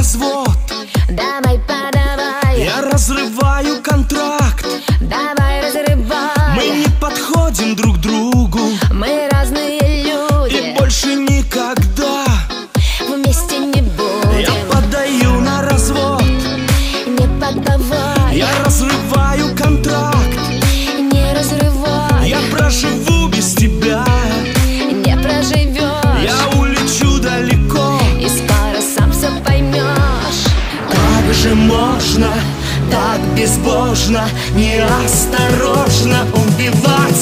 развод. Давай, подавай. Я разрываю контракт. Давай, разрывай. Мы не подходим друг другу. Мы разные люди. И больше никогда. Вместе не будем. Я подаю на развод. Не подавай. Я разрываю же можно так безбожно Неосторожно убивать